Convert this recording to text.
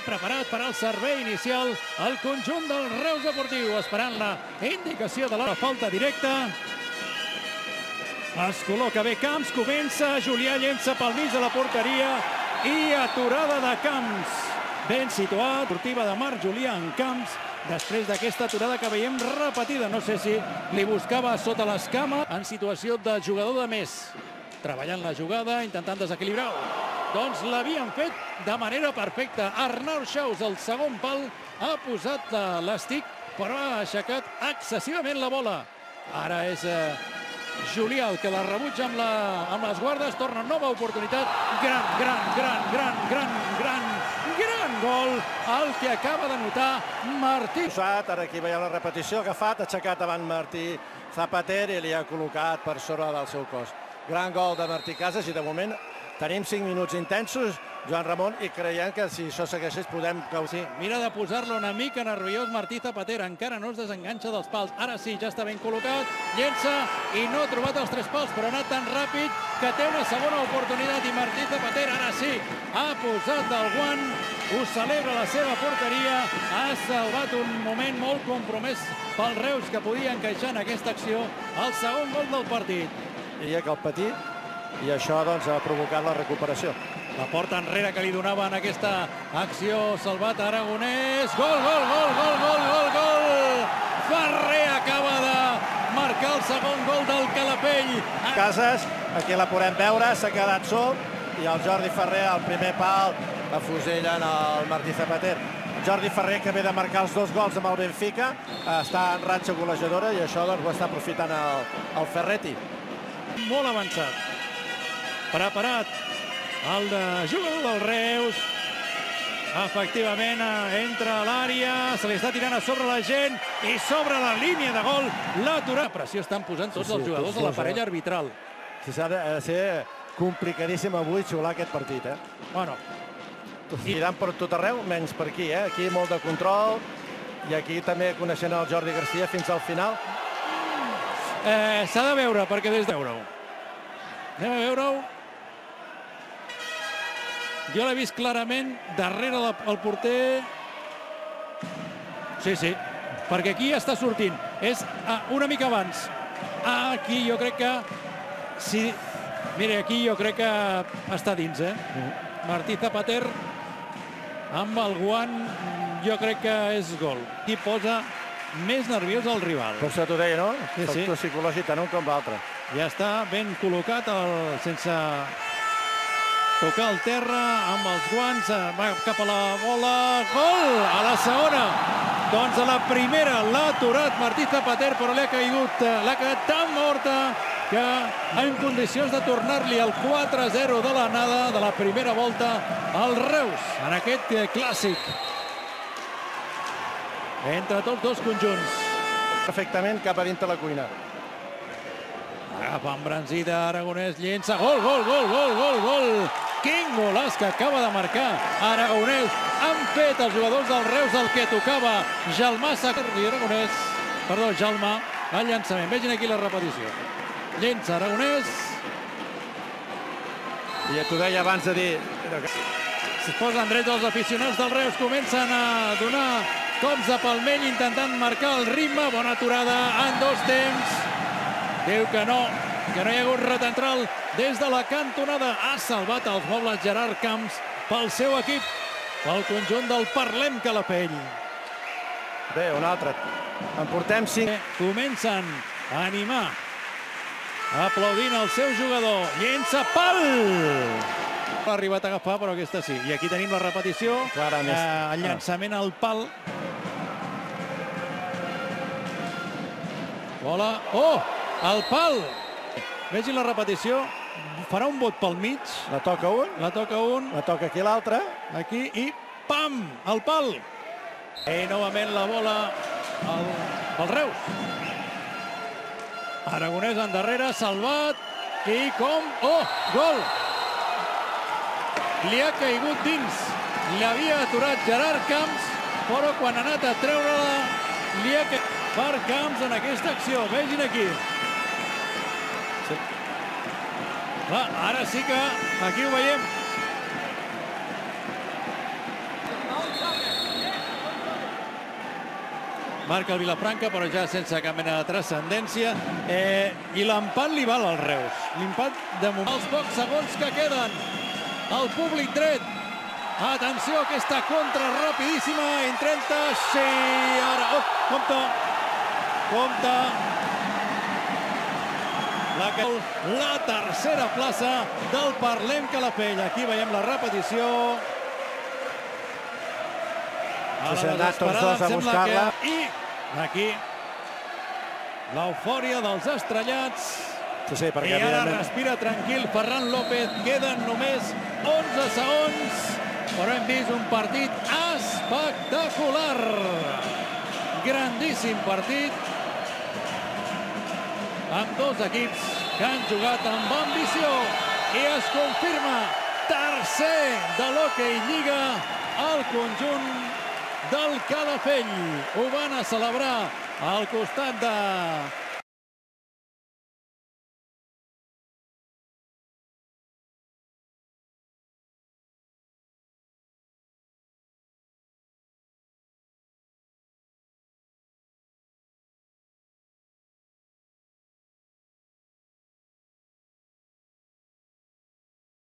Preparat per al servei inicial el conjunt del Reus Deportiu, esperant la indicació de la falta directa. Es col·loca bé Camps, comença, Julià llença pel mig de la porteria i aturada de Camps. Ben situat, portiva de Marc Julià en Camps, després d'aquesta aturada que veiem repetida. No sé si li buscava sota l'escama en situació de jugador de més. Treballant la jugada, intentant desequilibrar-ho. Doncs l'havien fet de manera perfecta. Arnau Xaus, el segon pal, ha posat l'estic, però ha aixecat excessivament la bola. Ara és eh, Julià el que la rebutja amb, la, amb les guardes. Torna nova oportunitat. Gran, gran, gran, gran, gran, gran, gran gol el que acaba de notar Martí. Ara aquí veiem la repetició, agafat, aixecat davant Martí Zapater i li ha col·locat per sobre del seu cos. Gran gol de Martí Casas i de moment tenim 5 minuts intensos, Joan Ramon, i creiem que si això segueixés podem gaudir. Mira de posar-lo una mica nerviós Martí Zapater, encara no es desenganxa dels pals. Ara sí, ja està ben col·locat, llença i no ha trobat els tres pals, però ha anat tan ràpid que té una segona oportunitat i Martí Zapater ara sí ha posat el guant, ho celebra la seva porteria, ha salvat un moment molt compromès pel Reus que podia encaixar en aquesta acció el segon gol del partit. Diria que el petit i això doncs, ha provocat la recuperació. La porta enrere que li donava en aquesta acció salvat Aragonès. Gol, gol, gol, gol, gol, gol, gol! Ferrer acaba de marcar el segon gol del Calapell. Casas, aquí la podem veure, s'ha quedat sol i el Jordi Ferrer al primer pal afusellen el Martí Zapater. Jordi Ferrer, que ve de marcar els dos gols amb el Benfica, està en ratxa golejadora i això doncs, ho està aprofitant el, el Ferretti. Molt avançat. Preparat el de jugador del Reus. Efectivament, entra a l'àrea, se li està tirant a sobre la gent i sobre la línia de gol l'aturat. La pressió estan posant tots sí, sí, els jugadors tots, de la parella arbitral. Si s'ha de ser complicadíssim avui xular aquest partit, eh? Bueno. I dan per tot arreu, menys per aquí, eh? Aquí molt de control i aquí també coneixent el Jordi Garcia fins al final. Eh, s'ha de veure, perquè des d'euro. Anem a veure-ho. Jo l'he vist clarament darrere el porter. Sí, sí, perquè aquí està sortint. És ah, una mica abans. Ah, aquí jo crec que... Sí, mire, aquí jo crec que està dins, eh? Martí Zapater amb el guant jo crec que és gol. Qui posa més nerviós el rival. Per això t'ho deia, no? Sí, sí. Psicològic tant un com l'altre. Ja està ben col·locat el, sense tocar el terra amb els guants, eh, va cap a la bola, gol a la segona. Doncs a la primera l'ha aturat Martí Zapater, però l'ha caigut, eh, l'ha quedat tan morta que en condicions de tornar-li el 4-0 de la nada de la primera volta al Reus, en aquest eh, clàssic. Entre tots dos conjunts. Perfectament cap a dintre la cuina. Agafa embranzida, Aragonès llença, gol, gol, gol, gol, gol, gol! Quin golàs que acaba de marcar Aragonès. Han fet els jugadors del Reus el que tocava Jalmà Sacarri Aragonès. Perdó, Jalmà, el llançament. Vegin aquí la repetició. Llença Aragonès. I ja t'ho deia abans de dir... Es posen drets els aficionats del Reus. Comencen a donar cops de palmell intentant marcar el ritme. Bona aturada en dos temps. Diu que no, que no hi ha hagut retentral des de la cantonada. Ha salvat els mobles Gerard Camps pel seu equip, pel conjunt del Parlem Calafell. Bé, un altre. En portem cinc. Comencen a animar aplaudint el seu jugador. Llença pal! Ha arribat a agafar, però aquesta sí. I aquí tenim la repetició. Clarament. Eh, el llançament al pal. Bola. Oh! El pal! Vegin la repetició. Farà un vot pel mig. La toca un. La toca un. La toca aquí l'altre. Aquí i pam! El pal. I novament la bola al, al Reus. Aragonès endarrere, salvat. I com... Oh! Gol! Li ha caigut dins. L'havia aturat Gerard Camps, però quan ha anat a treure-la li ha caigut per Camps en aquesta acció. Vegin aquí. Va, ara sí que aquí ho veiem. Marca el Vilafranca, però ja sense cap mena de transcendència. Eh, I l'empat li val al Reus. L'empat de moment. Els pocs segons que queden. El públic dret. Atenció, aquesta contra rapidíssima. En 30, sí, ara... Oh, compte. Compte. La, que... la tercera plaça del Parlem Calafell. Aquí veiem la repetició. Sí, s'han anat tots dos a buscar-la. Que... I aquí l'eufòria dels estrellats. Sí, sí, perquè I ara evidentment... respira tranquil Ferran López. Queden només 11 segons, però hem vist un partit espectacular. Grandíssim partit amb dos equips que han jugat amb ambició i es confirma tercer de l'Hockey Lliga al conjunt del Calafell. Ho van a celebrar al costat de